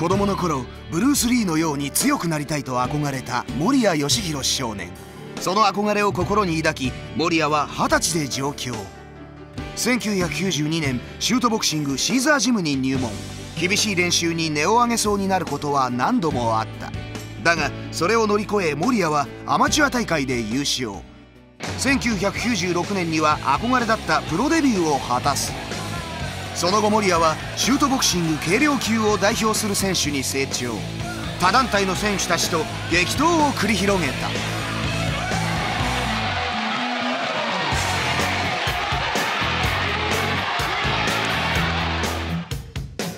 子供の頃ブルース・リーのように強くなりたいと憧れた守谷義弘少年。その憧れを心に抱き守谷は二十歳で上京。1992年シュートボクシングシーザージムに入門。厳しい練習に値を上げそうになることは何度もあった。だがそれを乗り越え守谷はアマチュア大会で優勝。1996年には憧れだったプロデビューを果たす。その後守谷はシュートボクシング軽量級を代表する選手に成長。他団体の選手たちと激闘を繰り広げた。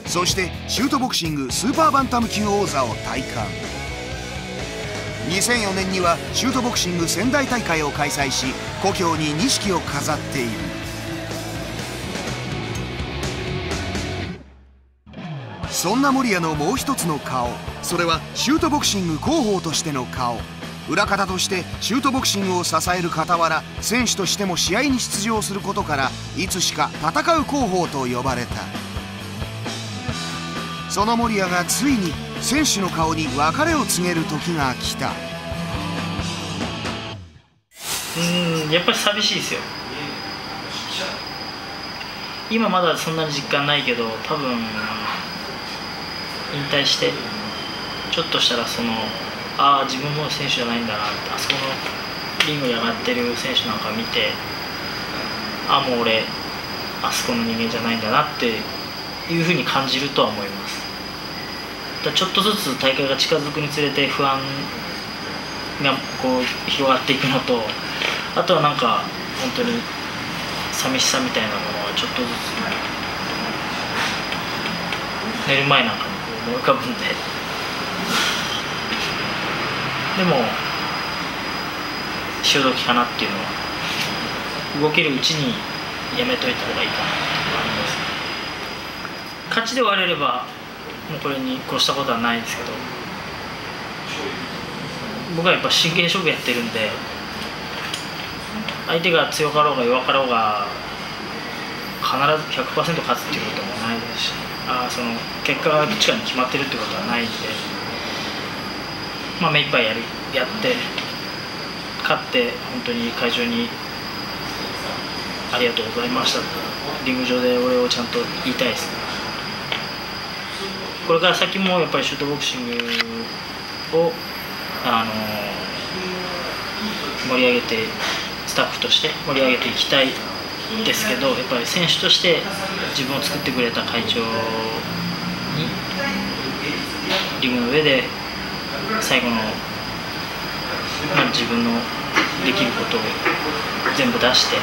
そしてシュートボクシングスーパーバンタム級王座を体感2004年にはシュートボクシング仙台大会を開催し故郷に錦を飾っている。そんな守谷のもう一つの顔。それはシュートボクシング広報としての顔。裏方としてシュートボクシングを支える傍ら選手としても試合に出場することからいつしか戦う広報と呼ばれた。その守谷がついに選手の顔に別れを告げる時が来た。うんやっぱり寂しいですよ。今まだそんな実感ないけど多分引退してちょっとしたらそのああ自分も選手じゃないんだなってあそこのリングに上がってる選手なんか見てああもう俺あそこの人間じゃないんだなっていうふうに感じるとは思います。だちょっとずつ大会が近づくにつれて不安がこう広がっていくのとあとはなんか本当に寂しさみたいなものはちょっとずつ寝る前なんか思い浮かぶんででも潮時かなっていうのは動けるうちにやめといた方がいいかなっていうのはあります。勝ちで終われればもうこれに越したことはないですけど僕はやっぱ真剣勝負やってるんで相手が強かろうが弱かろうが必ず100%勝つっていうこともないですしあその結果がどっちかに決まってるってことはないんで、まあ、目いっぱいやるやって勝って本当に会場にありがとうございましたリング上で俺をちゃんと言いたいです。これから先もやっぱりシュートボクシングを、あの盛り上げてスタッフとして盛り上げていきたいですけどやっぱり選手として自分を作ってくれた会長にリングの上で最後の、まあ、自分のできることを全部出して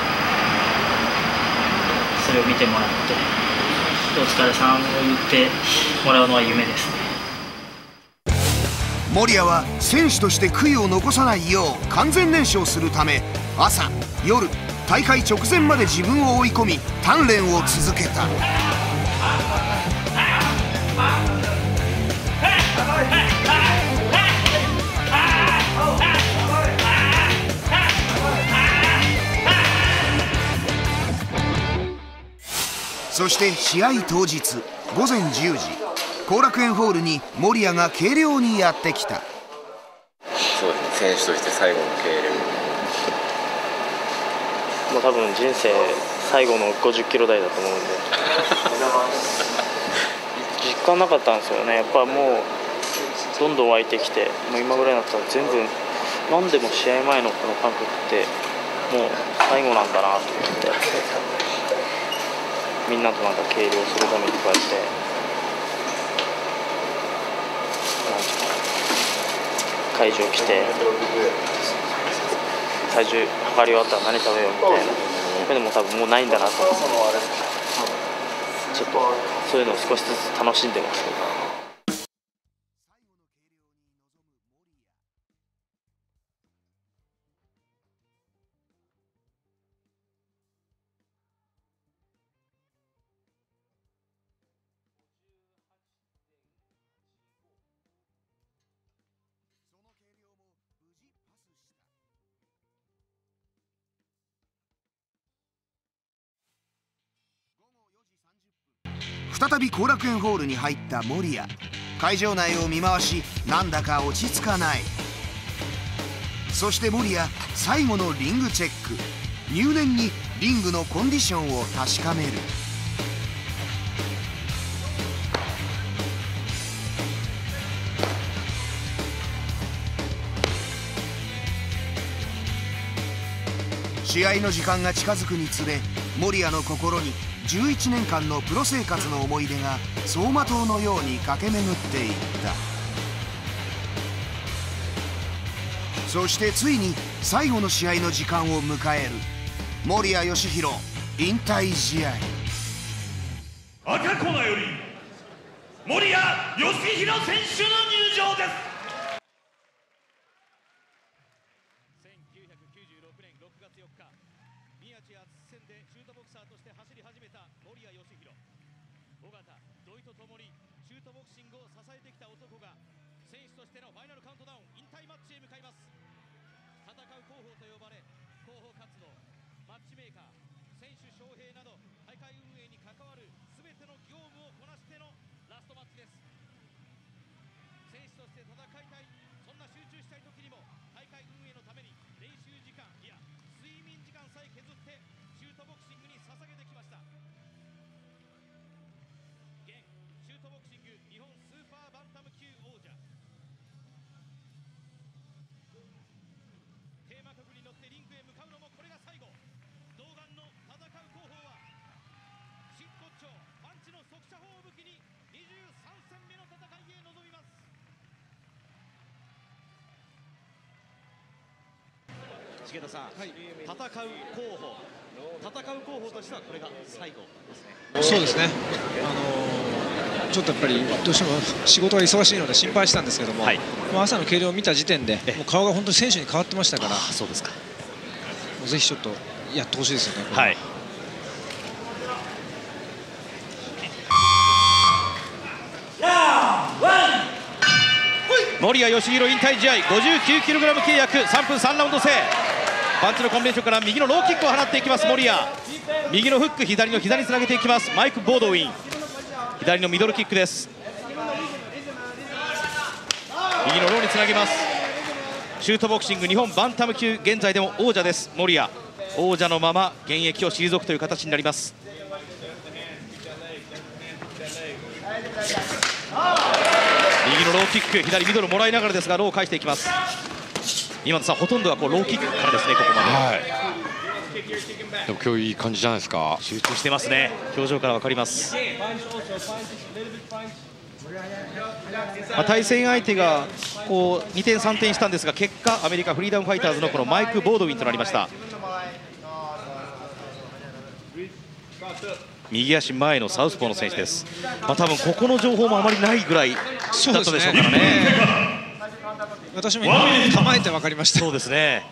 それを見てもらって。お疲れさんを言ってもらうのは夢ですね守谷は選手として悔いを残さないよう完全燃焼するため朝夜大会直前まで自分を追い込み鍛錬を続けた。そして試合当日午前10時後楽園ホールに守谷が計量にやってきた。そうですね選手として最後の計量。もう多分人生最後の50キロ台だと思うんで。実感なかったんですよね。やっぱもうどんどん湧いてきてもう今ぐらいになったら全部何でも試合前のこの感覚ってもう最後なんだなと思って。みんなとなんか計量するためにこうやって。会場来て。体重測り終わったら何食べようみたいな。それでも多分もうないんだなと。思ってちょっとそういうのを少しずつ楽しんでますけど。再び後楽園ホールに入った守谷会場内を見回しなんだか落ち着かない。そして守谷最後のリングチェック。入念にリングのコンディションを確かめる。試合の時間が近づくにつれ守谷の心に11年間のプロ生活の思い出が走馬灯のように駆け巡っていった。そしてついに最後の試合の時間を迎える守谷義弘引退試合。赤コーナーより守谷義弘選手の入場です。メーカー選手招聘など大会運営に関わる全ての業務をこなしてのラストマッチです。選手として戦いたいそんな集中したい時にも大会運営のために練習時間いや睡眠時間さえ削ってシュートボクシングに捧げてきました。現シュートボクシング日本重田さん、戦う候補戦う候補としてはこれが最後ですね。そうですね、あのーちょっとやっぱりどうしても仕事が忙しいので心配したんですけども、はい。まあ朝の計量を見た時点で、えもう顔が本当に選手に変わってましたから、もそうですか。うぜひちょっとやってほしいですよね。はい。守谷義弘引退試合 59kg 契約3分3ラウンド制パンチのコンビネーションから右のローキックを放っていきます守谷右のフック左の膝につなげていきます。マイク・ボードウィン。左のミドルキックです。右のローにつなげます。シュートボクシング日本バンタム級現在でも王者です守谷王者のまま現役を退くという形になります。右のローキック左ミドルもらいながらですがローを返していきます。今田さんほとんどはこうローキックからですねここまで。はい。でも今日いい感じじゃないですか。集中してますね。表情から分かります、まあ、対戦相手がこう2点3点したんですが結果アメリカフリーダムファイターズのこのマイク・ボードウィンとなりました。右足前のサウスポーの選手です、まあ、多分ここの情報もあまりないぐらいだったでしょうからね私も今構えて分かりました。そうですね。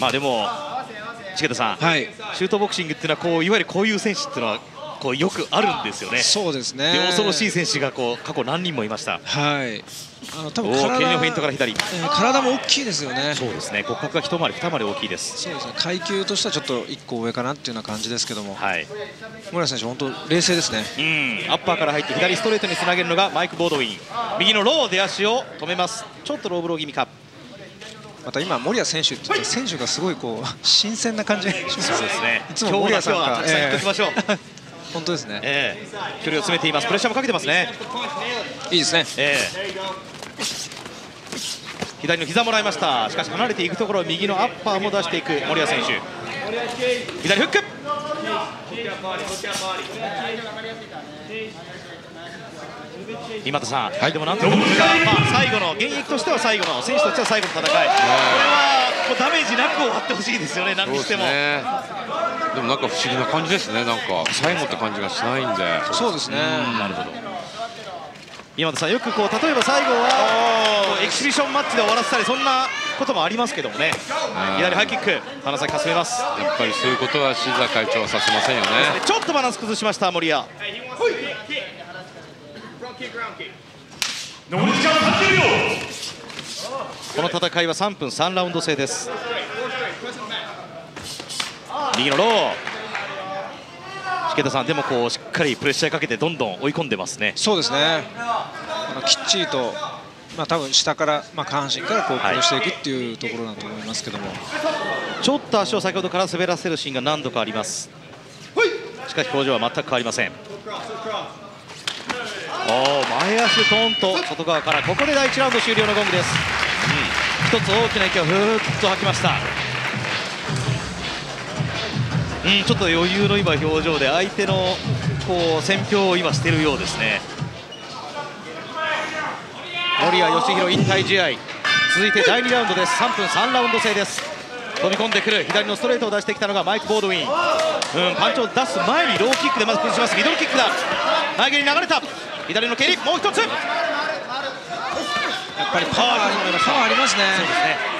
まあでも重田さん、はい、シュートボクシングっていうのはこういわゆるこういう選手っていうのはこうよくあるんですよね。そうですね。で恐ろしい選手がこう過去何人もいました。はい。あの多お分体お蹴りのフェイントから左。えー体も大きいですよね。そうですね。骨格が一回り二回り大きいです。そうですね。階級としてはちょっと一個上かなっていうような感じですけども、はい。森谷選手本当冷静ですね。うん。アッパーから入って左ストレートにつなげるのがマイク・ボードウィン。右のロー出足を止めます。ちょっとローブロー気味か。また今森谷選手って言って選手がすごいこう新鮮な感じがしますそうですね。いつも森谷さんがたくさん行っておきましょう、ええ本当ですね。ええ。距離を詰めています。プレッシャーもかけてますね。いいですね。ええ。左の膝もらいました。しかし離れていくところ右のアッパーも出していく森谷選手。左フック。今田さん、でもなんというんですか、まあ、最後の現役としては最後の選手としては最後の戦い、これはもうダメージなく終わってほしいですよね、何そうですにしても。ね。でもなんか不思議な感じですね。なんか最後って感じがしないんで。そうですね。なるほど。今田さん、よくこう例えば最後はエキシビションマッチで終わらせたりそんなこともありますけどもね。左ハイキック花咲かすめます。やっぱりそういうことは静田会長はさせませんよね。ちょっとバランス崩しました森谷残り時間30秒この戦いは3分3ラウンド制です右のロー。池田さんでもこうしっかりプレッシャーかけてどんどん追い込んでますね。そうですね。まあ、きっちりと、まあ、多分下から、まあ、下半身からこうはい。殺していくっていうところだと思いますけども、ちょっと足を先ほどから滑らせるシーンが何度かあります。しかし表情は全く変わりません。おお前足トンと外側から。ここで第1ラウンド終了のゴングです、うん、一つ大きな息をふーっと吐きましたうん、ちょっと余裕の今表情で相手のこう戦況を今しているようですね。森谷義弘引退試合。続いて第2ラウンドです。3分3ラウンド制です。飛び込んでくる。左のストレートを出してきたのがマイク・ボードウィン、うん、パンチを出す前にローキックでまず崩します。ミドルキックだ。投げに流れた。左の蹴りもう一つ。やっぱりパワーありパワーありますね。そうですね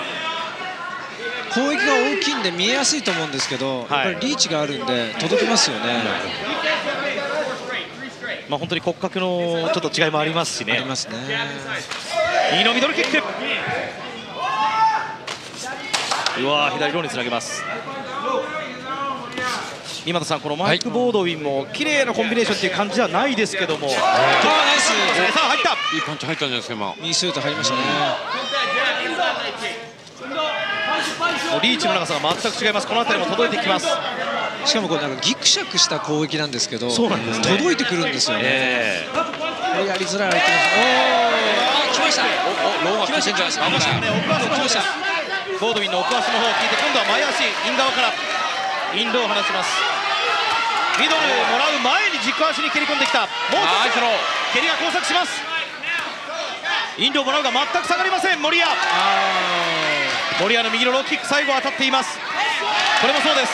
攻撃が大きいんで見えやすいと思うんですけど、はい。やっぱりリーチがあるんで届きますよね、まあ本当に骨格のちょっと違いもありますしね。ありますね。右のミドルキック。うわー左ローにつなげます。今田さんこのマイク・ボードウィンも綺麗なコンビネーションっていう感じではないですけども、あーナイス。さあ入った。いいパンチ入ったんじゃないですか今。ミースート入りましたねもうリーチの長さが全く違います。この辺りも届いてきます。しかもこれなんかギクシャクした攻撃なんですけどね。届いてくるんですよね、えこれやりづらい相手です。ましたおローマ来ました。来ました。ー、ました来ました。ボードウィンの奥足の方を聞いて今度は前足イン側からインドを放ちます。ミドルもらう前に軸足に蹴り込んできた。もうナイスロー蹴りが交錯します。インドをもらうが全く下がりません。森谷森谷の右のローキック最後当たっています。これもそうです。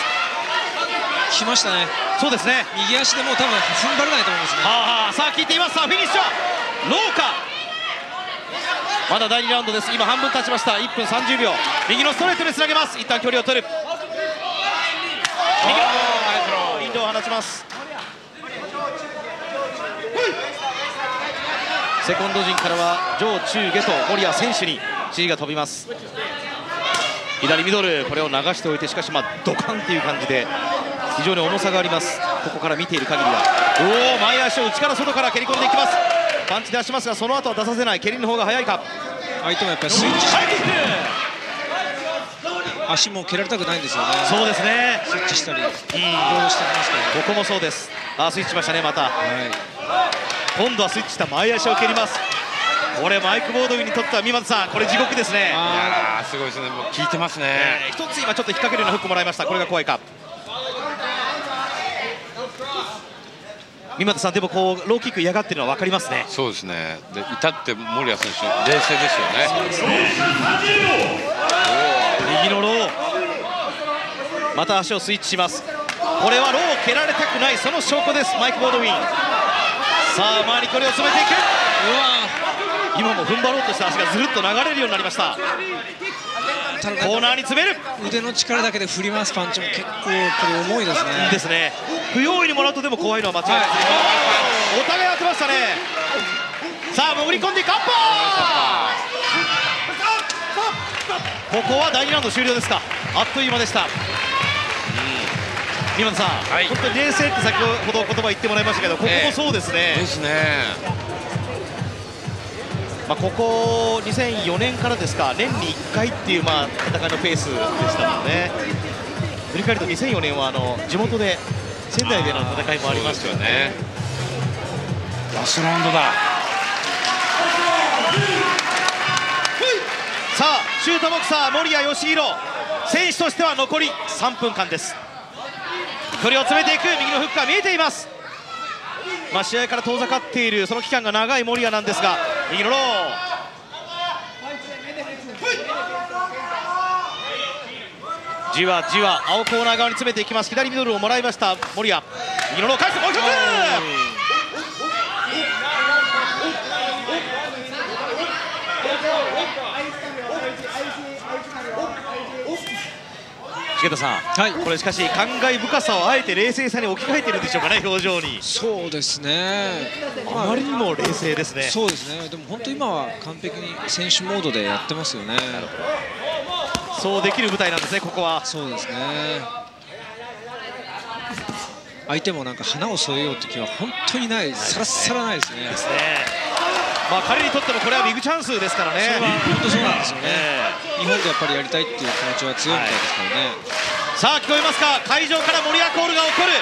来ましたね。そうですね。右足でもう多分踏ん張れないと思いますね。はあはあ。さあ聞いています。さあフィニッシャーローかまだ第2ラウンドです。今半分経ちました。1分30秒。右のストレートでつなげます。一旦距離を取る。右。のインドを放ちます。セコンド陣からは上中下と森谷選手に指示が飛びます左ミドルこれを流しておいてしかしまあドカンっていう感じで非常に重さがあります。ここから見ている限りは。おお前足を内から外から蹴り込んでいきます。パンチ出しますがその後は出させない。蹴りの方が早いか。相手もやっぱりスイッチ。足も蹴られたくないんですよね。そうですね。スイッチしたりいろいろしてきますからここもそうです。あスイッチしましたねまた。はい。今度はスイッチした前足を蹴りますこれマイク・ボードウィンにとっては三松さんこれ地獄ですね。ああーすごいですね。もう効いてますね。えー一つ今ちょっと引っ掛けるようなフックもらいました。これが怖いか。三松さんでもこうローキック嫌がってるのは分かりますね。そうですね。で至って森谷選手冷静ですよね。右のロー。また足をスイッチします。これはローを蹴られたくない。その証拠です。マイク・ボードウィン。さあ前に距離を詰めていく今も踏ん張ろうとした足がずるっと流れるようになりました。コーナーに詰める。腕の力だけで振り回すパンチも結構やっぱり重いですね。いいですね。不用意にもらうとでも怖いのは間違いない。ですねお互い当てましたね。さあ潜り込んでカッパー。ここは第2ラウンド終了ですか。あっという間でした。三村さん、はい。本当に冷静って先ほど言葉言ってもらいましたけどここもそうですね、ですねまあ、ここ2004年からですか年に1回っていうまあ戦いのペースでしたもんね。振り返ると2004年はあの地元で仙台での戦いもありましたよね。ラストラウンドだ。さあシュートボクサー守谷義弘選手としては残り3分間です。距離を詰めていく。右のフックが見えています。まあ試合から遠ざかっているその期間が長い守谷なんですが右のローじわじわ青コーナー側に詰めていきます左ミドルをもらいました守谷右のロー返すもう一つ重田さん、はい。これしかし感慨深さをあえて冷静さに置き換えてるんでしょうかね表情に。そうですね。あまりにも冷静ですね。そうですね。でも本当今は完璧に選手モードでやってますよね。そうできる舞台なんですねここは。そうですね。相手もなんか花を添えようって気は本当にない。さらさらないですね。ですねまあ彼にとってもこれはビッグチャンスですからね。それは本当そうなんですよね、え日本でやっぱりやりたいっていう気持ちは強いみたいですからね、さあ聞こえますか？会場から森谷コールが起こる。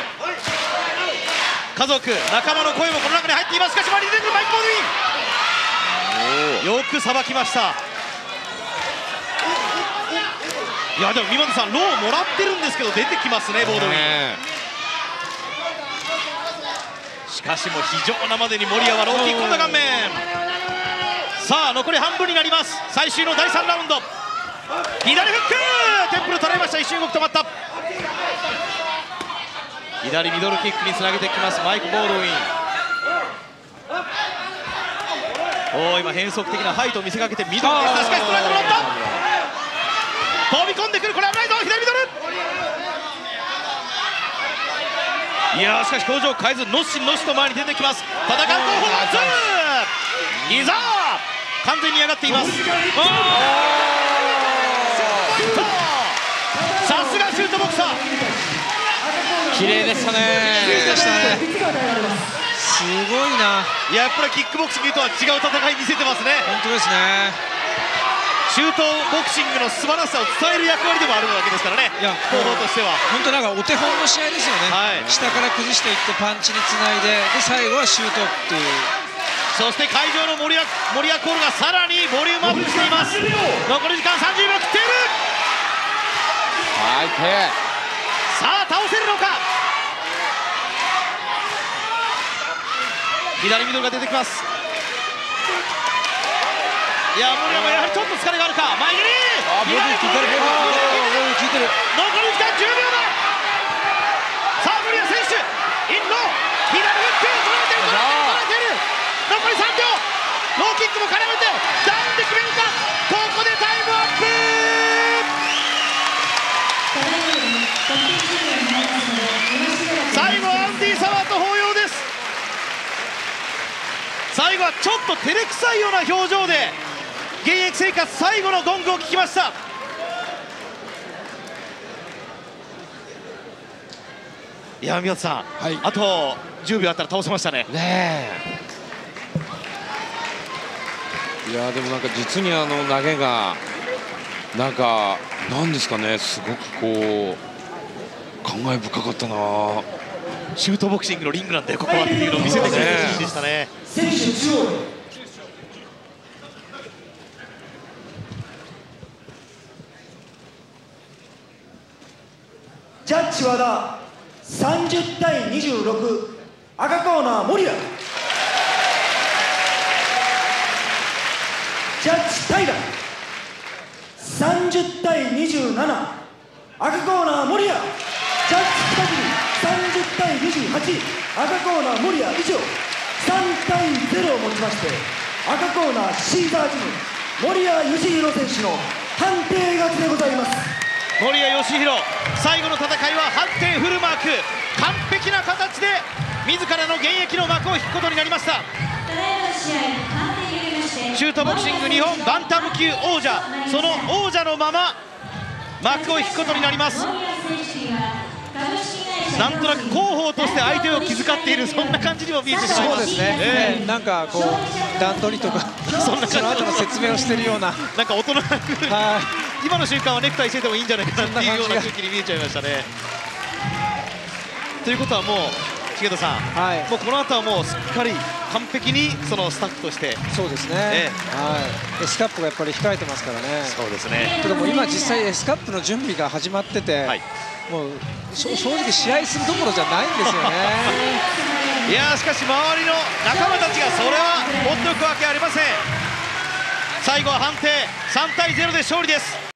家族仲間の声もこの中に入っています。しかしマリー・デングマイク・ボールン。よくさばきました。いやでも三本さんローもらってるんですけど出てきますねボードウィン。ねしかしも非常なまでに森谷はローキックの顔面。さあ残り半分になります。最終の第3ラウンド。左フックテンプル捉えました。一瞬動き止まった。左ミドルキックにつなげてきます。マイク・ボールウィン。おお今変則的なハイトを見せかけてミドルです。しかし捉えてもらった。飛び込んでくる。これ危ないぞ。左ミドル。いやーしかし表情変えずのっしのっしと前に出てきます。戦う後方ワンツーいざ完全に上がっています。さすがシュートボクサー。綺麗でしたね。でしたね。すごいな、やっぱりキックボクシングとは違う戦い見せてますね。本当ですね、シュートボクシングの素晴らしさを伝える役割でもあるわけですからね。いや方法としては。本当なんかお手本の試合ですよね、はい。下から崩していってパンチにつないで、で最後はシュートっていう、そして会場の森谷コールがさらにボリュームアップしています。残り時間30秒切っている。はい手。さあ倒せるのか。左ミドルが出てきますいや森谷もやはりちょっと疲れがあるか。前蹴り。あボディ効いてるボディ効いてる。残り時間10秒ださあ森谷選手。インロー左フック取られてる。取られてる。残り3秒。ローキックも絡めてダウンで決めるか。ここでタイムアップ。最後はアンディ・サワーと抱擁です。最後はちょっと照れくさいような表情で現役生活最後のゴングを聞きました。いや宮田さん、はい。あと10秒あったら倒せましたね。ねえ。いやでもなんか実にあの投げがなんかなんですかねすごくこう感慨深かったな。シュートボクシングのリングなんだよここはっていうのを見せてくれるシーンでしたねジャッジ和田30対26赤コーナー守谷ジャッジ平30対27赤コーナー守谷ジャッジ北国30対28赤コーナー守谷以上。3対0をもちまして赤コーナーシーザージム。守谷義弘選手の判定勝ちでございます。森谷義弘。最後の戦いは判定フルマーク。完璧な形で自らの現役の幕を引くことになりました。シュートボクシング日本バンタム級王者。その王者のまま幕を引くことになります。なんとなく広報として相手を気遣っているそんな感じにも見えてしまいます。そうですね、えなんかこう、段取りとか、そんな感じその後の説明をしてるような、えなんか大人な今の瞬間はネクタイしててもいいんじゃないかなっていうような空気に見えちゃいましたね。ということはもう重田さん、はい。もうこの後はもうすっかり完璧にそのスタッフとして。い、そうですね、えはい、エスカップがやっぱり控えてますからね。そうですね。けども今実際エスカップの準備が始まってて、はい。もうそ正直試合するどころじゃないんですよね。いやーしかし周りの仲間たちがそれは放っておくわけありません。最後は判定3対0で勝利です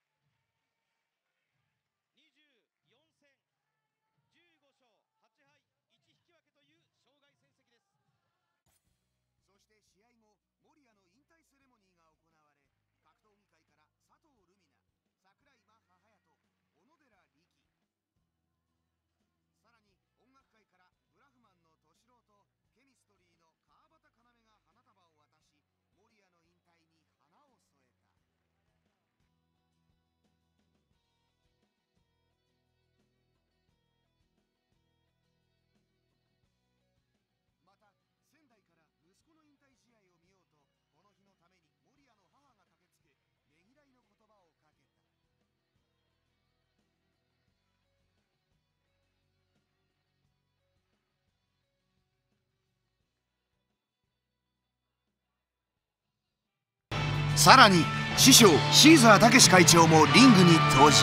さらに師匠シーザー武史会長もリングに登場。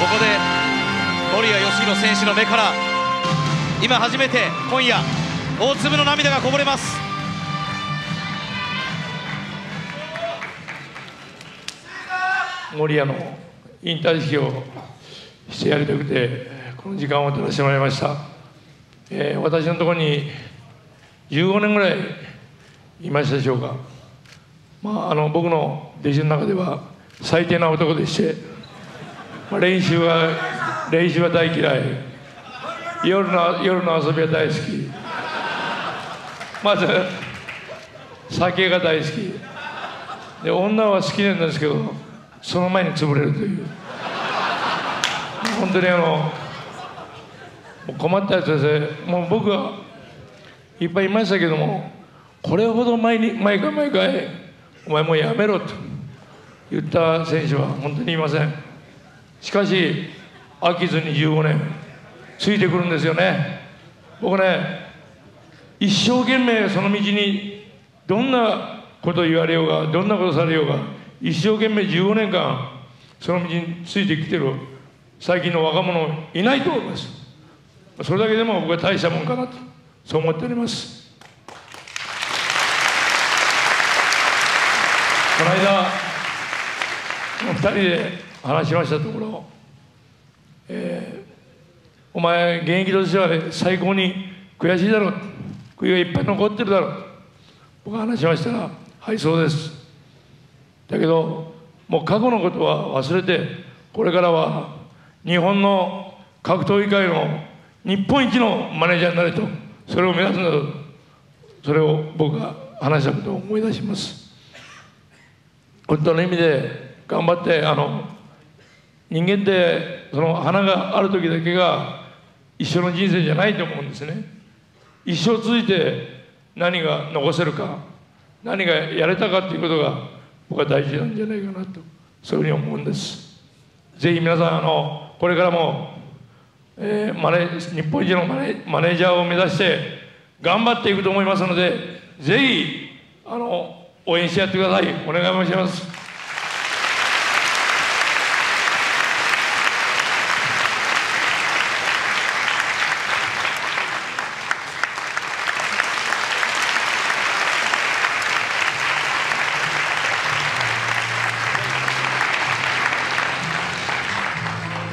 ここで守谷義弘選手の目から今初めて今夜大粒の涙がこぼれます。守谷の引退式をしてやりたくてこの時間を取らせてもらいました、えー私のところに15年ぐらいいましたでしょうか、まあ、あの僕の弟子の中では最低な男でして、まあ、練習は練習は大嫌い。夜の夜の遊びは大好き。まず酒が大好き。で女は好きなんですけどその前に潰れるという。本当にあの困ったやつですね。もう僕はいっぱいいましたけどもこれほど毎に毎回毎回お前もうやめろと言った選手は本当にいません。しかし飽きずに15年ついてくるんですよね。僕ね一生懸命その道にどんなこと言われようがどんなことされようが一生懸命15年間その道についてきてる最近の若者いないと思います。それだけでも僕は大したもんかなと。そう思っております。この間2人で話しましたところ、えーお前現役としては最高に悔しいだろう。悔いがいっぱい残ってるだろう。僕が話しましたらはいそうです。だけどもう過去のことは忘れてこれからは日本の格闘技界の日本一のマネージャーになれと。それを目指すんそれを僕が話したことを思い出します。本当の意味で頑張ってあの人間ってその花がある時だけが一生の人生じゃないと思うんですね。一生続いて何が残せるか何がやれたかっていうことが僕は大事なんじゃないかなとそういうふうに思うんです。ぜひ皆さんあのこれからも、えーマネ日本一のマネマネージャーを目指して頑張っていくと思いますのでぜひあの応援してやってください。お願い申します。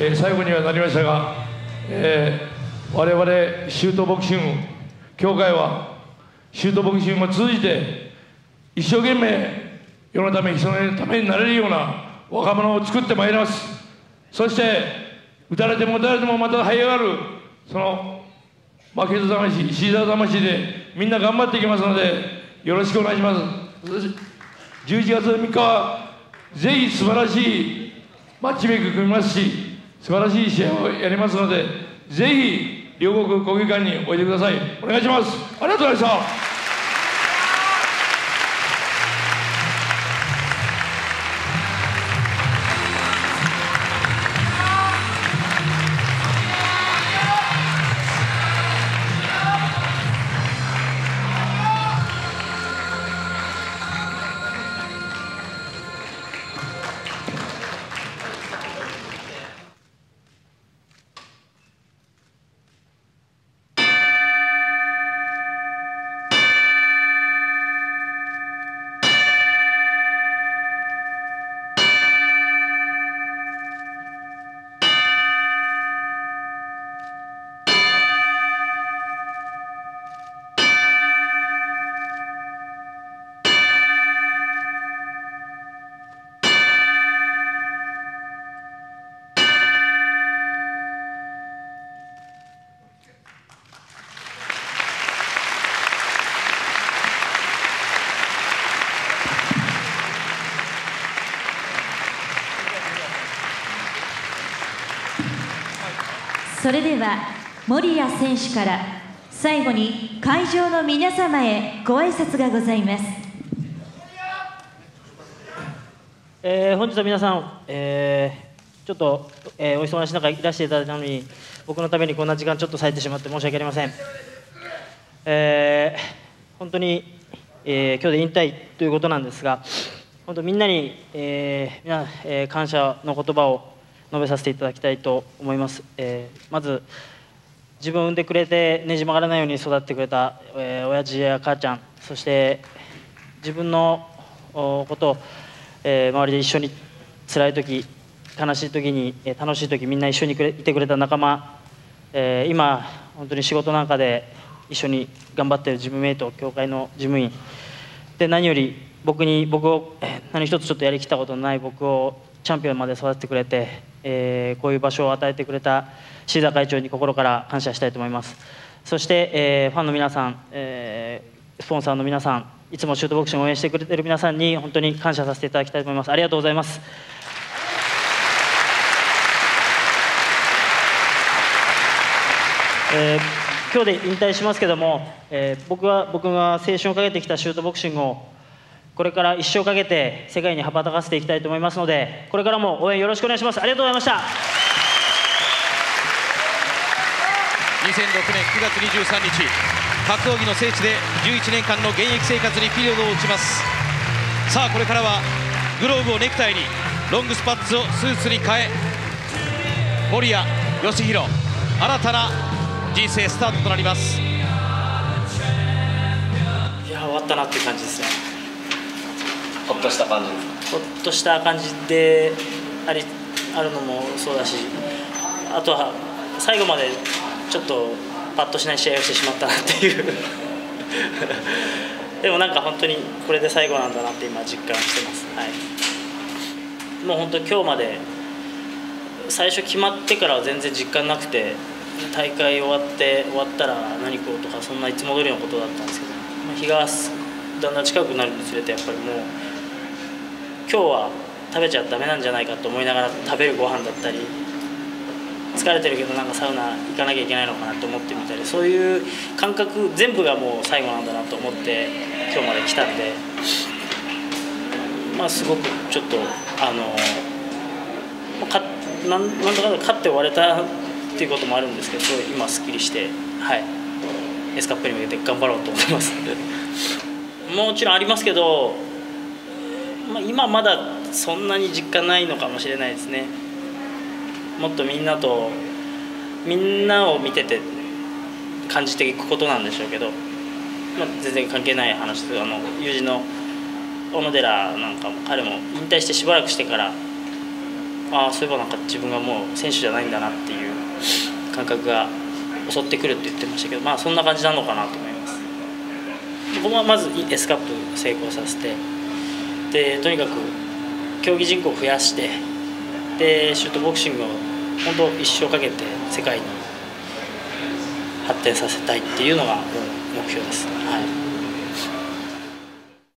えー最後にはなりましたが、えー我々シュートボクシング協会はシュートボクシングを通じて一生懸命世のため人のためになれるような若者を作ってまいります。そして打たれても打たれてもまた這い上がるその負けず魂シーザー魂でみんな頑張っていきますのでよろしくお願いします。11月3日はぜひ素晴らしいマッチメイク組みますし素晴らしい試合をやりますのでぜひ両国国技館においでください。お願いします。ありがとうございました。それでは守谷選手から最後に会場の皆様へご挨拶がございます。えー本日は皆さん、えーちょっと、えーお忙しい中いらしていただいたのに僕のためにこんな時間ちょっと割いてしまって申し訳ありません、えー本当に、えー今日で引退ということなんですが、本当みんなに、えーみなえー感謝の言葉を述べさせていただきたいと思います。えーまず自分を産んでくれてねじ曲がらないように育ってくれた、えー親父や母ちゃんそして自分のことを、えー周りで一緒に辛い時悲しい時に、えー楽しい時みんな一緒にくれいてくれた仲間、えー今本当に仕事なんかで一緒に頑張ってる事務メイト協会の事務員で何より僕に僕を何一つちょっとやりきったことのない僕をチャンピオンまで育ててくれて、えーこういう場所を与えてくれた椎田会長に心から感謝したいと思います。そして、えーファンの皆さん、えースポンサーの皆さんいつもシュートボクシングを応援してくれてる皆さんに本当に感謝させていただきたいと思います。ありがとうございます。えー今日で引退しますけども、えー僕は僕が青春をかけてきたシュートボクシングをこれから一生かけて世界に羽ばたかせていきたいと思いますのでこれからも応援よろしくお願いします。ありがとうございました。2006年9月23日格闘技の聖地で11年間の現役生活にピリオドを打ちます。さあこれからはグローブをネクタイにロングスパッツをスーツに変え守谷義弘新たな人生スタートとなります。いや終わったなっていう感じですねほっとした感じ。ほっとした感じでありあるのもそうだしあとは最後までちょっとパッとしない試合をしてしまったなっていう。でもなんか本当にこれで最後なんだなって今実感してます、はい、もう本当今日まで最初決まってからは全然実感なくて大会終わって終わったら何食おうとかそんないつも通りのことだったんですけど、日がだんだん近くなるにつれてやっぱりもう今日は食べちゃダメなんじゃないかと思いながら食べるご飯だったり疲れてるけどなんかサウナ行かなきゃいけないのかなと思ってみたりそういう感覚全部がもう最後なんだなと思って今日まで来たんでまあすごくちょっとあのかなんなんとか勝って終われたっていうこともあるんですけどすごい今すっきりしてはい。エスカップに向けて頑張ろうと思います。もちろんありますけど、まあ、今まだそんなに実感ないのかもしれないですね。もっとみんなとみんなを見てて感じていくことなんでしょうけど、まあ、全然関係ない話ですあの友人の小野寺なんかも彼も引退してしばらくしてからああそういえばなんか自分がもう選手じゃないんだなっていう感覚が襲ってくるって言ってましたけどまあそんな感じなのかなと思います。ここはまず S カップ成功させてでとにかく競技人口を増やしてでシュートボクシングを本当一生かけて世界に発展させたいっていうのが目標です、はい。